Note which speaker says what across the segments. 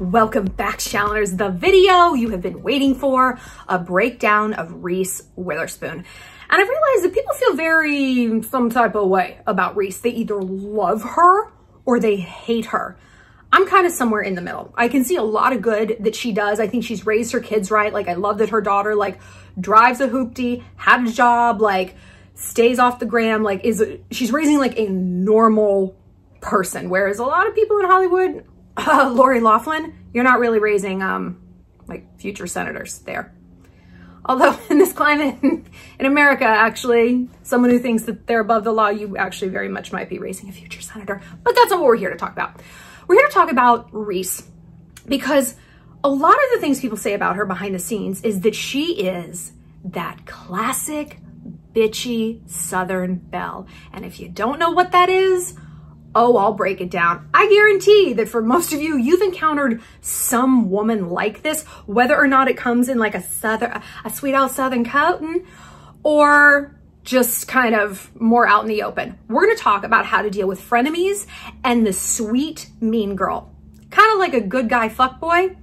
Speaker 1: Welcome back, Shalloners. The video you have been waiting for, a breakdown of Reese Witherspoon. And I realized that people feel very some type of way about Reese. They either love her or they hate her. I'm kind of somewhere in the middle. I can see a lot of good that she does. I think she's raised her kids right. Like I love that her daughter like drives a hoopty, had a job, like stays off the gram, like is she's raising like a normal person. Whereas a lot of people in Hollywood, uh, Lori Loughlin, you're not really raising um like future senators there. Although in this climate in America, actually, someone who thinks that they're above the law, you actually very much might be raising a future senator. But that's not what we're here to talk about. We're here to talk about Reese because a lot of the things people say about her behind the scenes is that she is that classic bitchy Southern belle. And if you don't know what that is, oh, I'll break it down. I guarantee that for most of you, you've encountered some woman like this, whether or not it comes in like a southern, a sweet old southern coating or just kind of more out in the open. We're gonna talk about how to deal with frenemies and the sweet mean girl. Kind of like a good guy fuckboy,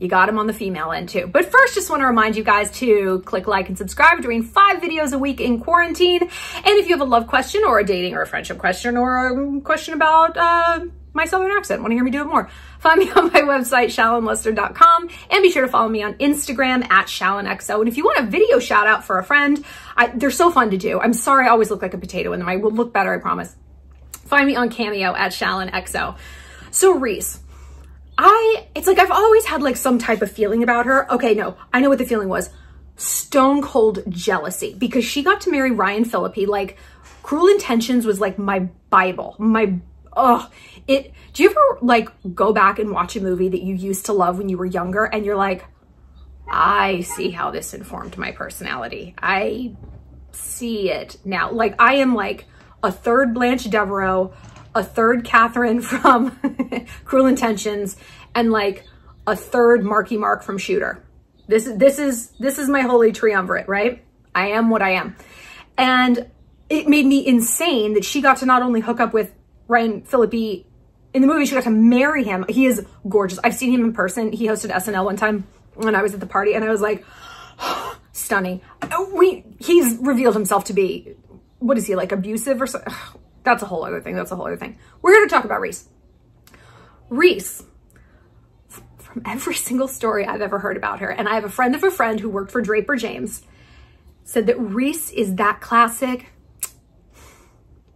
Speaker 1: you got them on the female end too. But first, just want to remind you guys to click like and subscribe. We're doing five videos a week in quarantine. And if you have a love question or a dating or a friendship question or a question about uh, my southern accent, want to hear me do it more, find me on my website, shallonlester.com, and be sure to follow me on Instagram at shallonxo. And if you want a video shout out for a friend, I, they're so fun to do. I'm sorry I always look like a potato in them. I will look better, I promise. Find me on Cameo at shallonxo. So Reese, I, it's like I've always had like some type of feeling about her. Okay, no, I know what the feeling was. Stone cold jealousy because she got to marry Ryan Phillippe. Like Cruel Intentions was like my Bible, my, oh, it, do you ever like go back and watch a movie that you used to love when you were younger and you're like, I see how this informed my personality. I see it now. Like I am like a third Blanche Devereaux, a third Catherine from Cruel Intentions, and like a third Marky Mark from Shooter. This, is this is, this is my holy triumvirate, right? I am what I am. And it made me insane that she got to not only hook up with Ryan Phillippe in the movie, she got to marry him. He is gorgeous. I've seen him in person. He hosted SNL one time when I was at the party and I was like, stunning. We, he's revealed himself to be, what is he, like abusive or something? That's a whole other thing. That's a whole other thing. We're going to talk about Reese. Reese, from every single story I've ever heard about her, and I have a friend of a friend who worked for Draper James, said that Reese is that classic,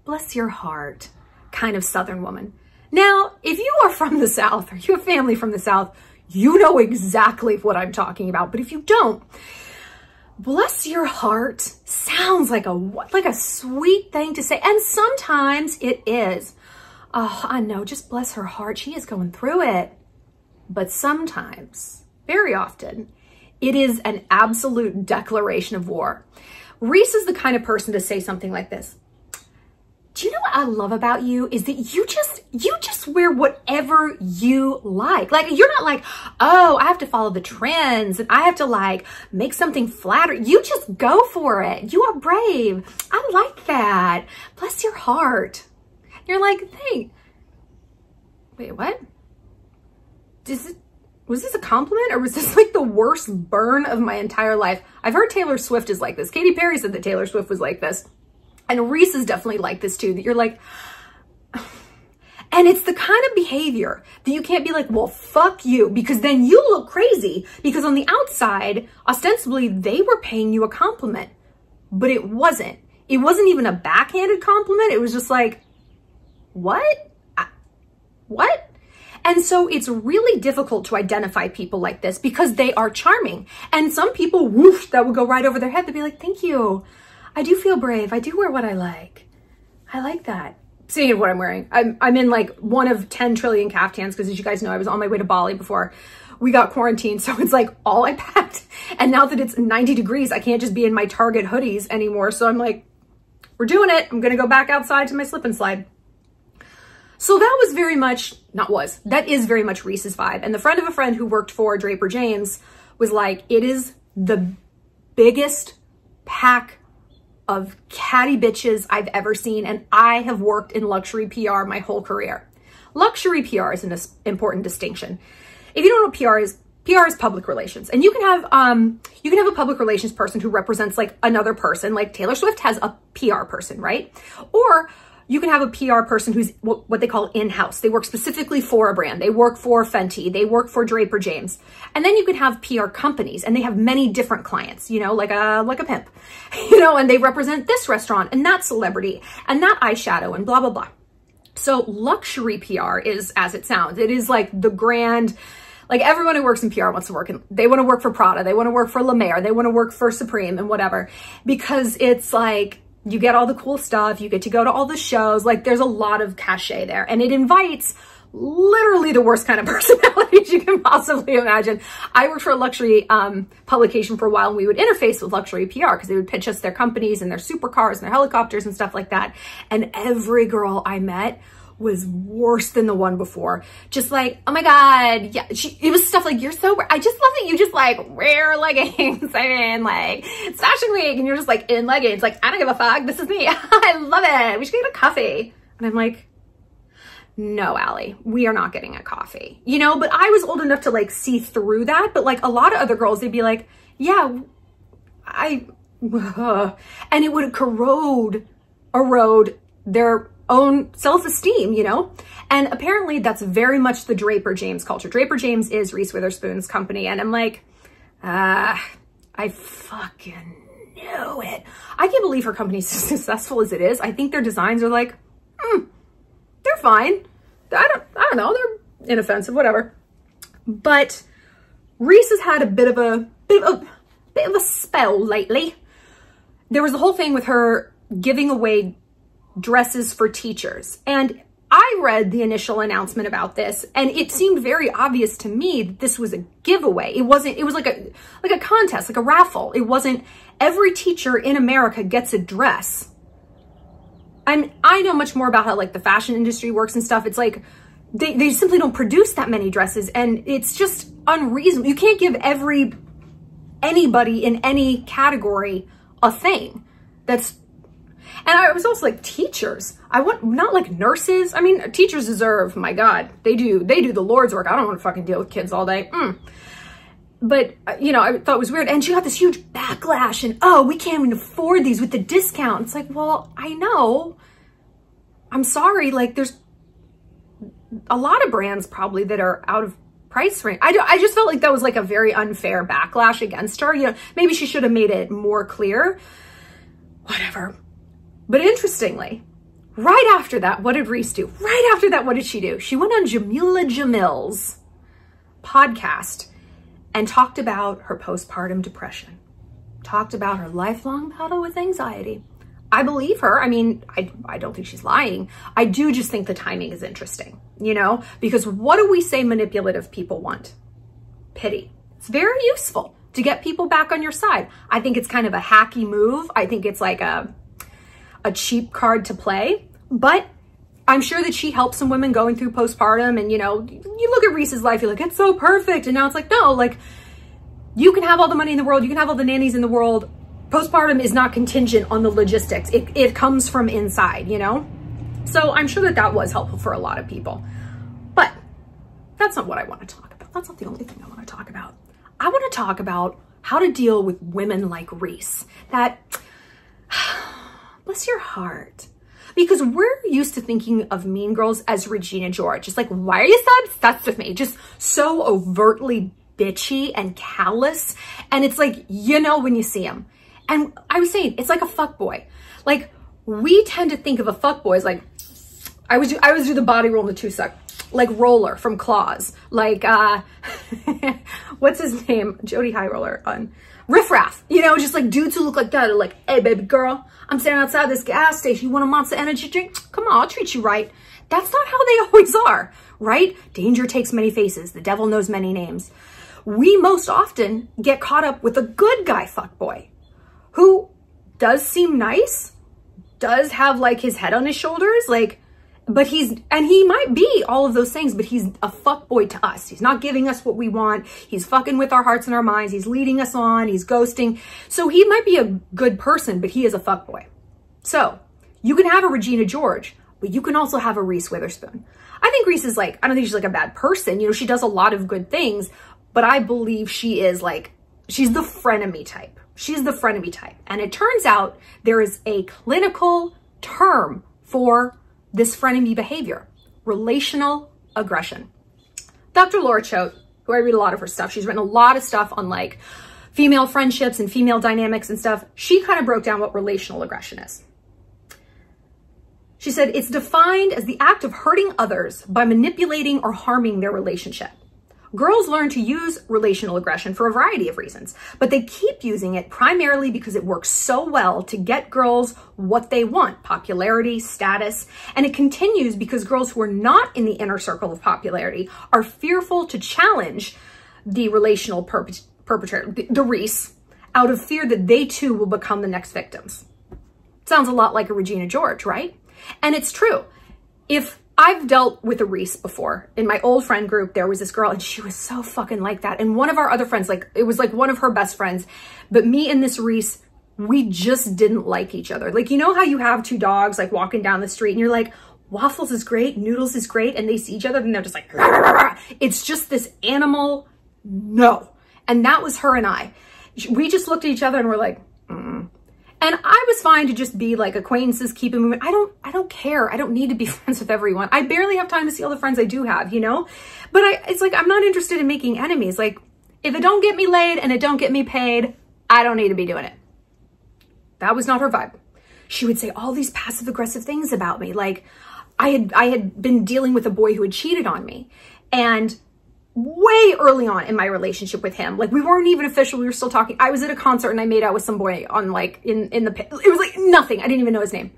Speaker 1: bless your heart, kind of Southern woman. Now, if you are from the South or you have family from the South, you know exactly what I'm talking about. But if you don't, bless your heart. Sounds like a like a sweet thing to say. And sometimes it is. Oh i know. Just bless her heart. She is going through it. But sometimes very often it is an absolute declaration of war. Reese is the kind of person to say something like this. Do you know what I love about you is that you just, you just wear whatever you like. Like, you're not like, oh, I have to follow the trends and I have to like make something flatter. You just go for it. You are brave. I like that. Bless your heart. You're like, hey, wait, what? It, was this a compliment or was this like the worst burn of my entire life? I've heard Taylor Swift is like this. Katy Perry said that Taylor Swift was like this. And Reese is definitely like this too, that you're like, and it's the kind of behavior that you can't be like, well, fuck you, because then you look crazy. Because on the outside, ostensibly, they were paying you a compliment, but it wasn't. It wasn't even a backhanded compliment. It was just like, what? I, what? And so it's really difficult to identify people like this because they are charming. And some people, woof, that would go right over their head. They'd be like, thank you. I do feel brave. I do wear what I like. I like that. Seeing what I'm wearing, I'm, I'm in like one of 10 trillion caftans because as you guys know, I was on my way to Bali before we got quarantined. So it's like all I packed. And now that it's 90 degrees, I can't just be in my Target hoodies anymore. So I'm like, we're doing it. I'm going to go back outside to my slip and slide. So that was very much, not was, that is very much Reese's vibe. And the friend of a friend who worked for Draper James was like, it is the biggest pack of catty bitches I've ever seen, and I have worked in luxury PR my whole career. Luxury PR is an important distinction. if you don't know what PR is, PR is public relations. And you can have um you can have a public relations person who represents like another person. Like Taylor Swift has a PR person, right? Or you can have a PR person who's what they call in-house. They work specifically for a brand. They work for Fenty. They work for Draper James. And then you can have PR companies and they have many different clients, you know, like a like a pimp. You know, and they represent this restaurant and that celebrity and that eyeshadow and blah blah blah. So luxury PR is as it sounds. It is like the grand like everyone who works in PR wants to work and they want to work for Prada, they want to work for La Mer, they want to work for Supreme and whatever because it's like you get all the cool stuff, you get to go to all the shows, like there's a lot of cachet there and it invites literally the worst kind of personalities you can possibly imagine. I worked for a luxury um, publication for a while and we would interface with luxury PR because they would pitch us their companies and their supercars and their helicopters and stuff like that. And every girl I met was worse than the one before. Just like, oh my God. Yeah. She, it was stuff like, you're so, I just love that you just like wear leggings. I mean, like it's fashion week and you're just like in leggings. Like, I don't give a fuck. This is me. I love it. We should get a coffee. And I'm like, no, Allie, we are not getting a coffee, you know, but I was old enough to like see through that. But like a lot of other girls, they'd be like, yeah, I, and it would corrode, erode their own self-esteem, you know? And apparently that's very much the Draper James culture. Draper James is Reese Witherspoon's company. And I'm like, ah, uh, I fucking knew it. I can't believe her company's as successful as it is. I think their designs are like, hmm, they're fine. I don't, I don't know. They're inoffensive, whatever. But Reese has had a bit of a, bit of a, bit of a spell lately. There was the whole thing with her giving away dresses for teachers. And I read the initial announcement about this and it seemed very obvious to me that this was a giveaway. It wasn't, it was like a, like a contest, like a raffle. It wasn't every teacher in America gets a dress. I'm, I know much more about how like the fashion industry works and stuff. It's like, they, they simply don't produce that many dresses and it's just unreasonable. You can't give every, anybody in any category a thing that's and I was also like teachers. I want not like nurses. I mean, teachers deserve, my God, they do, they do the Lord's work. I don't want to fucking deal with kids all day. Mm. But, uh, you know, I thought it was weird. And she got this huge backlash and, oh, we can't even afford these with the discount. It's like, well, I know. I'm sorry. Like there's a lot of brands probably that are out of price range. I, do, I just felt like that was like a very unfair backlash against her. You know, maybe she should have made it more clear. Whatever. But interestingly, right after that, what did Reese do? Right after that, what did she do? She went on Jameela Jamil's podcast and talked about her postpartum depression, talked about her lifelong battle with anxiety. I believe her. I mean, I, I don't think she's lying. I do just think the timing is interesting, you know, because what do we say manipulative people want? Pity. It's very useful to get people back on your side. I think it's kind of a hacky move. I think it's like a, a cheap card to play, but I'm sure that she helped some women going through postpartum and, you know, you look at Reese's life, you're like, it's so perfect. And now it's like, no, like you can have all the money in the world. You can have all the nannies in the world. Postpartum is not contingent on the logistics. It, it comes from inside, you know? So I'm sure that that was helpful for a lot of people, but that's not what I want to talk about. That's not the only thing I want to talk about. I want to talk about how to deal with women like Reese that bless your heart. Because we're used to thinking of Mean Girls as Regina George. It's like, why are you so obsessed with me? Just so overtly bitchy and callous. And it's like, you know when you see him. And I was saying, it's like a fuck boy. Like, we tend to think of a fuck boy as like, I was, I was do the body roll in the two suck like Roller from Claws. Like, uh, what's his name? Jody High Roller on riffraff, you know, just like dudes who look like that are like, hey, baby girl, I'm standing outside this gas station. You want a Monster Energy drink? Come on, I'll treat you right. That's not how they always are, right? Danger takes many faces. The devil knows many names. We most often get caught up with a good guy fuckboy who does seem nice, does have like his head on his shoulders, like but he's, and he might be all of those things, but he's a fuck boy to us. He's not giving us what we want. He's fucking with our hearts and our minds. He's leading us on. He's ghosting. So he might be a good person, but he is a fuck boy. So you can have a Regina George, but you can also have a Reese Witherspoon. I think Reese is like, I don't think she's like a bad person. You know, she does a lot of good things, but I believe she is like, she's the frenemy type. She's the frenemy type. And it turns out there is a clinical term for this frenemy behavior, relational aggression. Dr. Laura Choate, who I read a lot of her stuff, she's written a lot of stuff on like female friendships and female dynamics and stuff. She kind of broke down what relational aggression is. She said it's defined as the act of hurting others by manipulating or harming their relationship. Girls learn to use relational aggression for a variety of reasons, but they keep using it primarily because it works so well to get girls what they want, popularity, status, and it continues because girls who are not in the inner circle of popularity are fearful to challenge the relational perp perpetrator, the Reese, out of fear that they too will become the next victims. Sounds a lot like a Regina George, right? And it's true. If I've dealt with a Reese before. In my old friend group, there was this girl and she was so fucking like that. And one of our other friends, like it was like one of her best friends, but me and this Reese, we just didn't like each other. Like, you know how you have two dogs like walking down the street and you're like, Waffles is great, Noodles is great, and they see each other and they're just like, rah, rah, rah. it's just this animal, no. And that was her and I. We just looked at each other and we're like, mm. And I was fine to just be like acquaintances, keep it moving. I don't, I don't care. I don't need to be friends with everyone. I barely have time to see all the friends I do have, you know? But I, it's like, I'm not interested in making enemies. Like, if it don't get me laid and it don't get me paid, I don't need to be doing it. That was not her vibe. She would say all these passive aggressive things about me. Like I had, I had been dealing with a boy who had cheated on me and way early on in my relationship with him. Like we weren't even official. We were still talking. I was at a concert and I made out with some boy on like in, in the pit. It was like nothing. I didn't even know his name.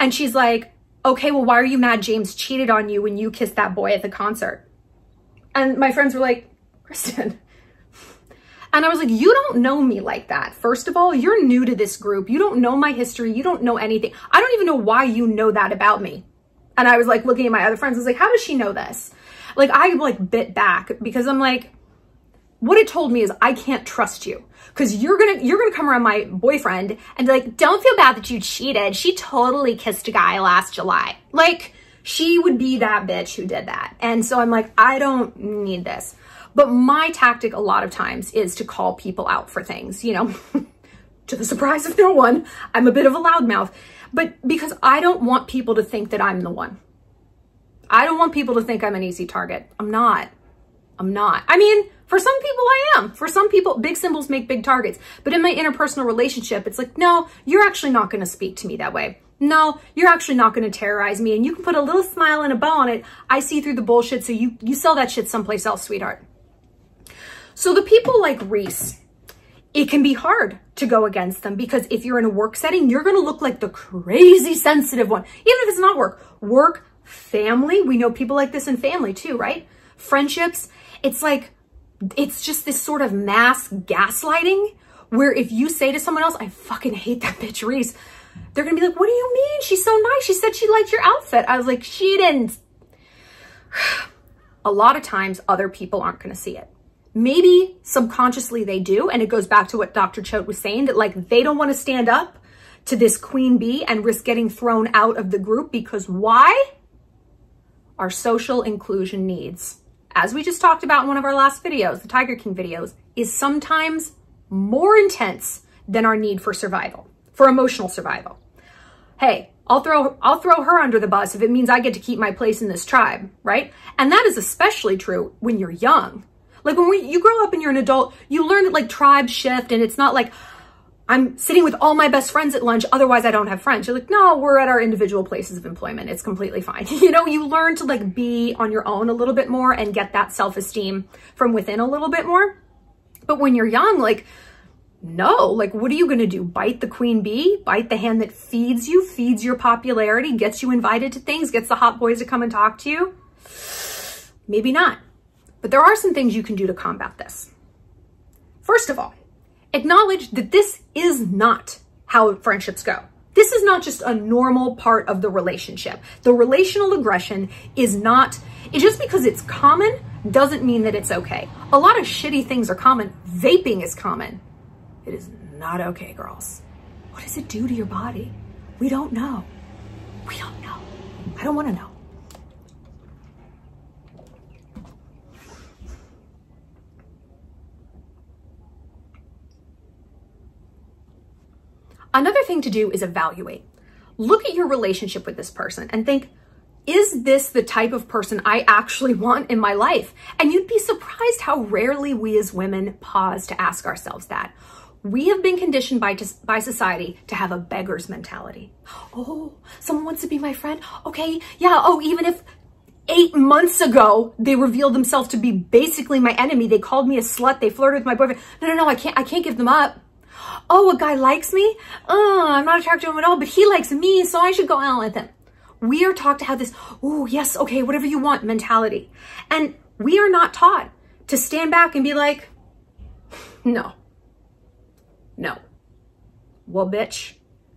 Speaker 1: And she's like, okay, well, why are you mad James cheated on you when you kissed that boy at the concert? And my friends were like, Kristen. And I was like, you don't know me like that. First of all, you're new to this group. You don't know my history. You don't know anything. I don't even know why you know that about me. And I was like looking at my other friends. I was like, how does she know this? Like I like bit back because I'm like, what it told me is I can't trust you because you're gonna you're gonna come around my boyfriend and be like, don't feel bad that you cheated. She totally kissed a guy last July. Like she would be that bitch who did that. And so I'm like, I don't need this. But my tactic a lot of times is to call people out for things, you know, to the surprise of no one. I'm a bit of a loudmouth, but because I don't want people to think that I'm the one. I don't want people to think I'm an easy target. I'm not. I'm not. I mean, for some people I am. For some people, big symbols make big targets. But in my interpersonal relationship, it's like, no, you're actually not going to speak to me that way. No, you're actually not going to terrorize me. And you can put a little smile and a bow on it. I see through the bullshit. So you, you sell that shit someplace else, sweetheart. So the people like Reese, it can be hard to go against them because if you're in a work setting, you're going to look like the crazy sensitive one. Even if it's not work, work, family. We know people like this in family too, right? Friendships. It's like, it's just this sort of mass gaslighting where if you say to someone else, I fucking hate that bitch Reese, they're to be like, what do you mean? She's so nice. She said she liked your outfit. I was like, she didn't. A lot of times other people aren't to see it. Maybe subconsciously they do. And it goes back to what Dr. Choate was saying that like they don't want to stand up to this queen bee and risk getting thrown out of the group because why? Our social inclusion needs, as we just talked about in one of our last videos, the Tiger King videos, is sometimes more intense than our need for survival, for emotional survival. Hey, I'll throw I'll throw her under the bus if it means I get to keep my place in this tribe, right? And that is especially true when you're young. Like when we, you grow up and you're an adult, you learn that like tribes shift and it's not like, I'm sitting with all my best friends at lunch. Otherwise I don't have friends. You're like, no, we're at our individual places of employment. It's completely fine. You know, you learn to like be on your own a little bit more and get that self-esteem from within a little bit more. But when you're young, like, no, like, what are you going to do? Bite the queen bee? Bite the hand that feeds you, feeds your popularity, gets you invited to things, gets the hot boys to come and talk to you? Maybe not. But there are some things you can do to combat this. First of all, acknowledge that this is not how friendships go. This is not just a normal part of the relationship. The relational aggression is not, it just because it's common doesn't mean that it's okay. A lot of shitty things are common. Vaping is common. It is not okay, girls. What does it do to your body? We don't know. We don't know. I don't want to know. Another thing to do is evaluate. Look at your relationship with this person and think, is this the type of person I actually want in my life? And you'd be surprised how rarely we as women pause to ask ourselves that. We have been conditioned by, by society to have a beggar's mentality. Oh, someone wants to be my friend? Okay, yeah, oh, even if eight months ago they revealed themselves to be basically my enemy, they called me a slut, they flirted with my boyfriend. No, no, no, I can't, I can't give them up oh, a guy likes me? Oh, I'm not attracted to him at all, but he likes me, so I should go out with him. We are taught to have this, oh, yes, okay, whatever you want mentality. And we are not taught to stand back and be like, no, no. Well, bitch,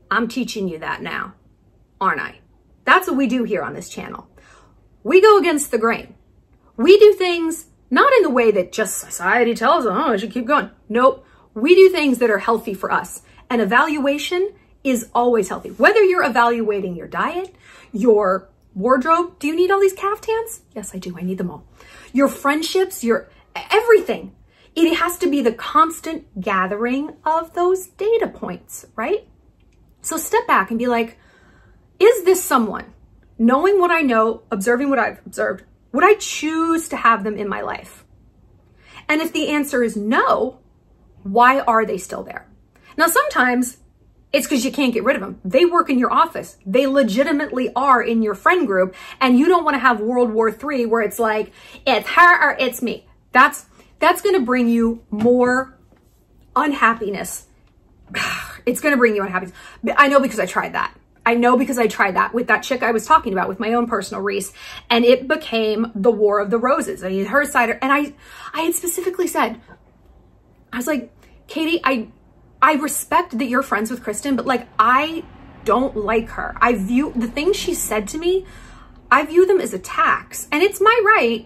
Speaker 1: I'm teaching you that now, aren't I? That's what we do here on this channel. We go against the grain. We do things not in the way that just society tells us, oh, I should keep going. Nope. We do things that are healthy for us. And evaluation is always healthy. Whether you're evaluating your diet, your wardrobe, do you need all these caftans? Yes, I do. I need them all. Your friendships, your everything. It has to be the constant gathering of those data points, right? So step back and be like, is this someone, knowing what I know, observing what I've observed, would I choose to have them in my life? And if the answer is no, why are they still there? Now, sometimes it's because you can't get rid of them. They work in your office. They legitimately are in your friend group and you don't want to have World War III where it's like, it's her or it's me. That's, that's going to bring you more unhappiness. It's going to bring you unhappiness. I know because I tried that. I know because I tried that with that chick I was talking about with my own personal Reese and it became the war of the roses. I mean, her side, and I, I had specifically said, I was like, Katie, I I respect that you're friends with Kristen, but like I don't like her. I view the things she said to me, I view them as attacks. And it's my right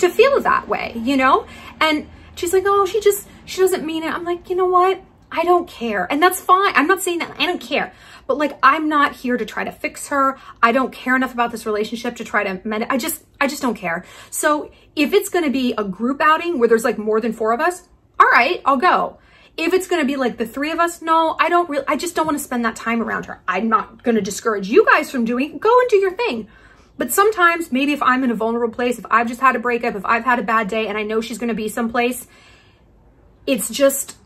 Speaker 1: to feel that way, you know? And she's like, oh, she just, she doesn't mean it. I'm like, you know what? I don't care. And that's fine. I'm not saying that I don't care, but like, I'm not here to try to fix her. I don't care enough about this relationship to try to mend it. I just, I just don't care. So if it's going to be a group outing where there's like more than four of us, all right, I'll go. If it's going to be like the three of us, no, I don't really, I just don't want to spend that time around her. I'm not going to discourage you guys from doing, go and do your thing. But sometimes maybe if I'm in a vulnerable place, if I've just had a breakup, if I've had a bad day and I know she's going to be someplace, it's just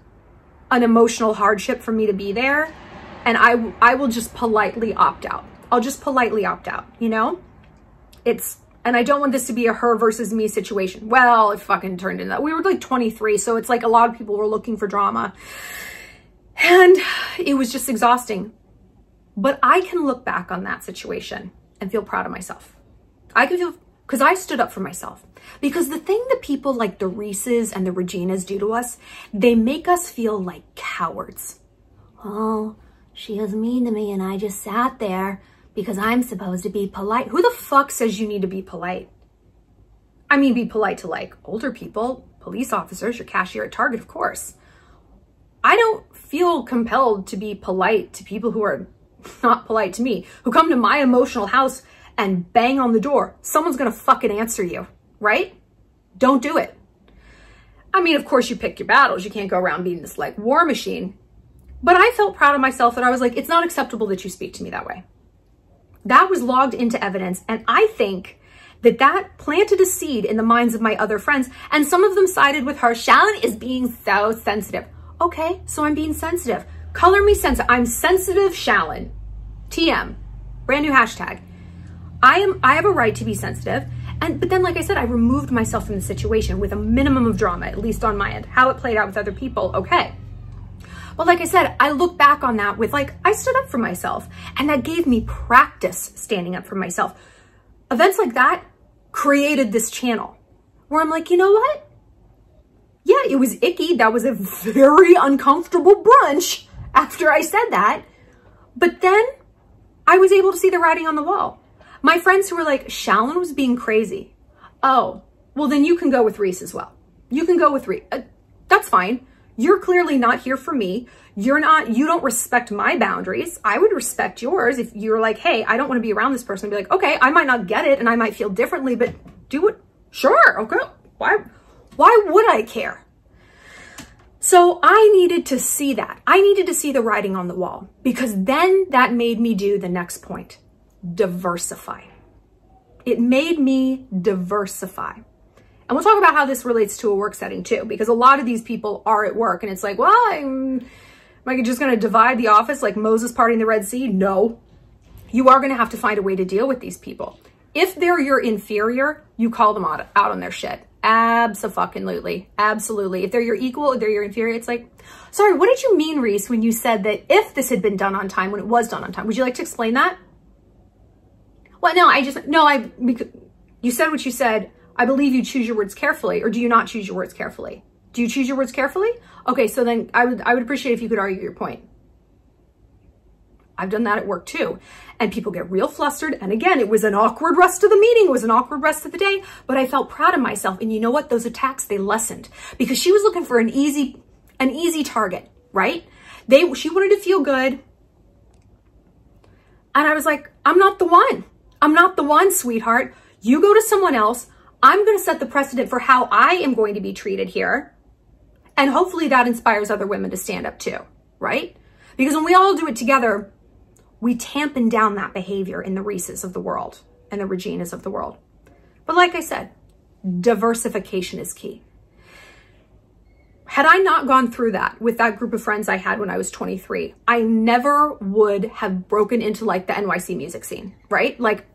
Speaker 1: an emotional hardship for me to be there. And I, I will just politely opt out. I'll just politely opt out, you know? It's, and I don't want this to be a her versus me situation. Well, it fucking turned into that. We were like 23, so it's like a lot of people were looking for drama. And it was just exhausting. But I can look back on that situation and feel proud of myself. I can feel, because I stood up for myself. Because the thing that people like the Reeses and the Reginas do to us, they make us feel like cowards. Oh, she was mean to me and I just sat there because I'm supposed to be polite. Who the fuck says you need to be polite? I mean, be polite to like older people, police officers, your cashier at Target, of course. I don't feel compelled to be polite to people who are not polite to me, who come to my emotional house and bang on the door. Someone's gonna fucking answer you, right? Don't do it. I mean, of course you pick your battles. You can't go around being this like war machine. But I felt proud of myself that I was like, it's not acceptable that you speak to me that way. That was logged into evidence. And I think that that planted a seed in the minds of my other friends. And some of them sided with her. Shallon is being so sensitive. Okay, so I'm being sensitive. Color me sensitive. I'm sensitive Shallon. TM. Brand new hashtag. I am I have a right to be sensitive. And but then like I said, I removed myself from the situation with a minimum of drama, at least on my end. How it played out with other people, okay. But like I said, I look back on that with like, I stood up for myself and that gave me practice standing up for myself. Events like that created this channel where I'm like, you know what? Yeah, it was icky. That was a very uncomfortable brunch after I said that. But then I was able to see the writing on the wall. My friends who were like, Shallon was being crazy. Oh, well then you can go with Reese as well. You can go with Reese. Uh, that's fine You're clearly not here for me. You're not, you don't respect my boundaries. I would respect yours if you're like, hey, I don't want to be around this person. I'd be like, okay, I might not get it and I might feel differently, but do it. Sure. Oh okay. Why, why would I care? So I needed to see that. I needed to see the writing on the wall because then that made me do the next point, diversify. It made me diversify. And we'll talk about how this relates to a work setting too, because a lot of these people are at work and it's like, well, I'm, am I just going to divide the office like Moses parting the Red Sea? No, you are going to have to find a way to deal with these people. If they're your inferior, you call them out, out on their shit. Absolutely. Absolutely. If they're your equal they're your inferior, it's like, sorry, what did you mean, Reese, when you said that if this had been done on time, when it was done on time? Would you like to explain that? Well, no, I just, no, I, you said what you said. I believe you choose your words carefully, or do you not choose your words carefully? Do you choose your words carefully? Okay, so then I would I would appreciate if you could argue your point. I've done that at work too. And people get real flustered. And again, it was an awkward rest of the meeting. It was an awkward rest of the day, but I felt proud of myself. And you know what? Those attacks, they lessened because she was looking for an easy, an easy target, right? They, she wanted to feel good. And I was like, I'm not the one. I'm not the one, sweetheart. You go to someone else. I'm going to set the precedent for how I am going to be treated here. And hopefully that inspires other women to stand up too, right? Because when we all do it together, we tampen down that behavior in the Reeses of the world and the Reginas of the world. But like I said, diversification is key. Had I not gone through that with that group of friends I had when I was 23, I never would have broken into like the NYC music scene, right? Like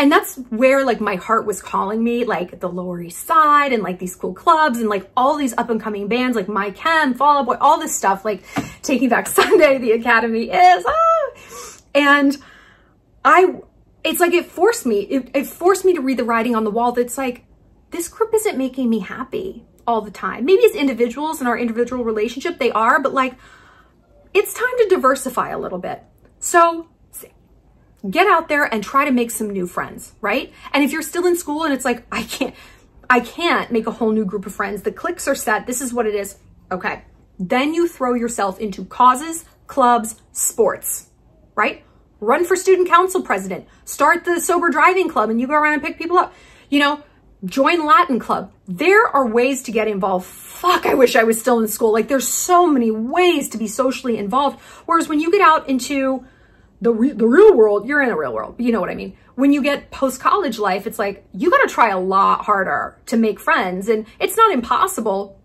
Speaker 1: and that's where like my heart was calling me, like the Lower East Side and like these cool clubs and like all these up and coming bands like My Chem, Fall Out Boy, all this stuff, like Taking Back Sunday, The Academy is, ah! And I, it's like it forced me, it, it forced me to read the writing on the wall that's like, this group isn't making me happy all the time. Maybe as individuals in our individual relationship, they are, but like, it's time to diversify a little bit. So get out there and try to make some new friends, right? And if you're still in school and it's like, I can't, I can't make a whole new group of friends. The cliques are set. This is what it is. Okay. Then you throw yourself into causes, clubs, sports, right? Run for student council president. Start the sober driving club and you go around and pick people up. You know, join Latin club. There are ways to get involved. Fuck, I wish I was still in school. Like there's so many ways to be socially involved. Whereas when you get out into the, re- the real world, you're in a real world, you know what I mean? When you get post-college life, it's like, you got to try a lot harder to make friends and it's not impossible.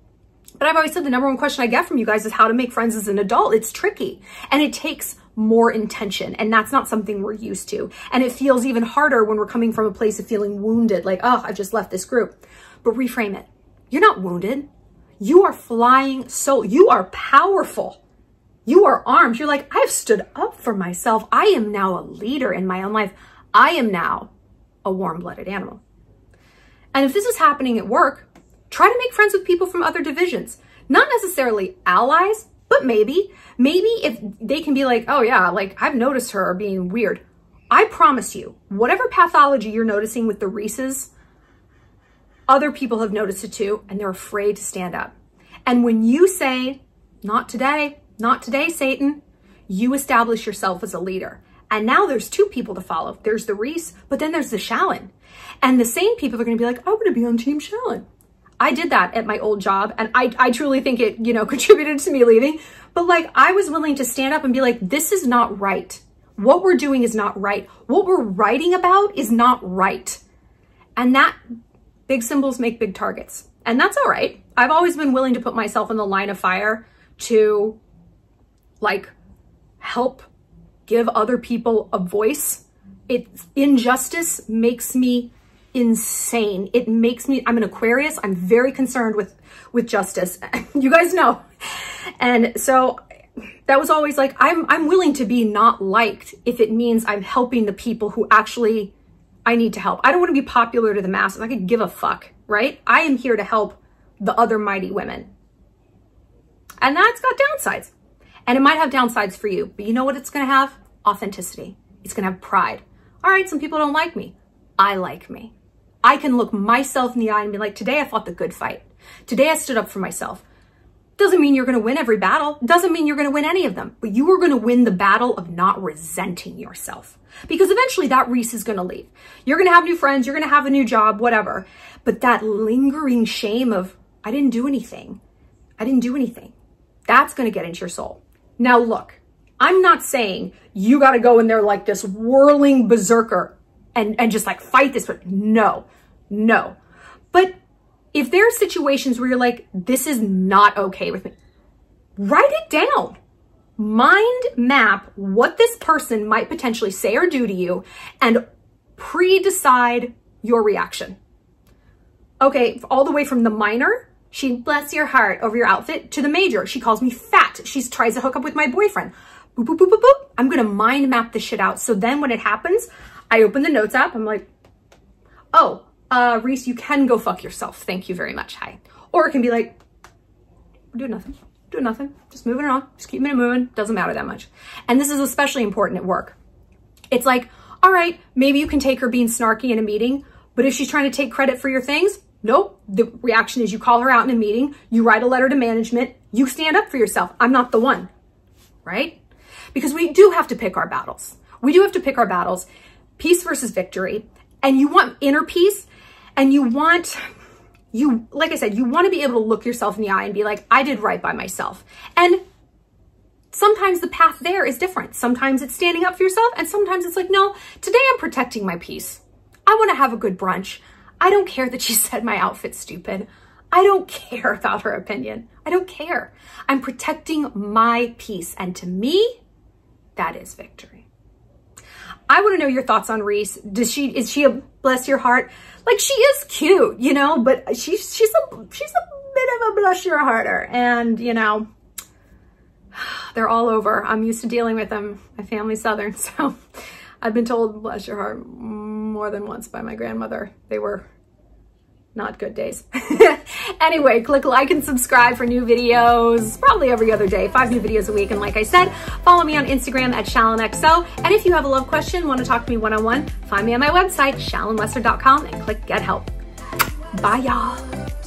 Speaker 1: But I've always said the number one question I get from you guys is how to make friends as an adult. It's tricky and it takes more intention. And that's not something we're used to. And it feels even harder when we're coming from a place of feeling wounded, like, oh, I've just left this group. But reframe it. You're not wounded. You are flying so, you are powerful. You are armed. You're like, I've stood up for myself. I am now a leader in my own life. I am now a warm-blooded animal. And if this is happening at work, try to make friends with people from other divisions. Not necessarily allies, but maybe. Maybe if they can be like, oh yeah, like I've noticed her being weird. I promise you, whatever pathology you're noticing with the Reeses, other people have noticed it too, and they're afraid to stand up. And when you say, not today, not today, Satan. You establish yourself as a leader. And now there's two people to follow. There's the Reese, but then there's the Shallon. And the same people are going to be like, I want to be on Team Shallon. I did that at my old job and I, I truly think it, you know, contributed to me leaving. But like, I was willing to stand up and be like, this is not right. What we're doing is not right. What we're writing about is not right. And that big symbols make big targets. And that's all right. I've always been willing to put myself in the line of fire to like help give other people a voice. It injustice makes me insane. It makes me, I'm an Aquarius. I'm very concerned with, with justice. you guys know. And so that was always like, I'm, I'm willing to be not liked if it means I'm helping the people who actually I need to help. I don't want to be popular to the masses. I could give a fuck, right? I am here to help the other mighty women. And that's got downsides. And it might have downsides for you, but you know what it's going to have? Authenticity. It's going to have pride. All right, some people don't like me. I like me. I can look myself in the eye and be like, today I fought the good fight. Today I stood up for myself. Doesn't mean you're going to win every battle. Doesn't mean you're going to win any of them, but you are going to win the battle of not resenting yourself because eventually that Reese is going to leave. You're going to have new friends. You're going to have a new job, whatever. But that lingering shame of, I didn't do anything. I didn't do anything. That's going to get into your soul. Now look, I'm not saying you got to go in there like this whirling berserker and, and just like fight this. But no, no. But if there are situations where you're like, this is not okay with me, write it down. Mind map what this person might potentially say or do to you and pre-decide your reaction. Okay, all the way from the minor, she bless your heart over your outfit, to the major, she calls me fat. She tries to hook up with my boyfriend. Boop, boop, boop, boop, boop. I'm gonna mind map this shit out. So then when it happens, I open the notes app, I'm like, oh, uh, Reese, you can go fuck yourself. Thank you very much. Hi. Or it can be like, do nothing, do nothing, just moving it on, just keeping it moving. Doesn't matter that much. And this is especially important at work. It's like, all right, maybe you can take her being snarky in a meeting, but if she's trying to take credit for your things, nope. The reaction is you call her out in a meeting, you write a letter to management, you stand up for yourself. I'm not the one, right? Because we do have to pick our battles. We do have to pick our battles, peace versus victory. And you want inner peace and you want, you, like I said, you want to be able to look yourself in the eye and be like, I did right by myself. And sometimes the path there is different. Sometimes it's standing up for yourself and sometimes it's like, no, today I'm protecting my peace. I want to have a good brunch. I don't care that she said my outfit's stupid. I don't care about her opinion. I don't care. I'm protecting my peace. And to me, that is victory. I want to know your thoughts on Reese. Does she, is she a bless your heart? Like she is cute, you know, but she's, she's a, she's a bit of a bless your hearter. And, you know, they're all over. I'm used to dealing with them. My family's Southern. So I've been told bless your heart more than once by my grandmother. They were not good days. anyway, click like and subscribe for new videos, probably every other day, five new videos a week. And like I said, follow me on Instagram at ShallonXO. And if you have a love question, want to talk to me one-on-one, -on -one, find me on my website, shallonlester.com and click get help. Bye y'all.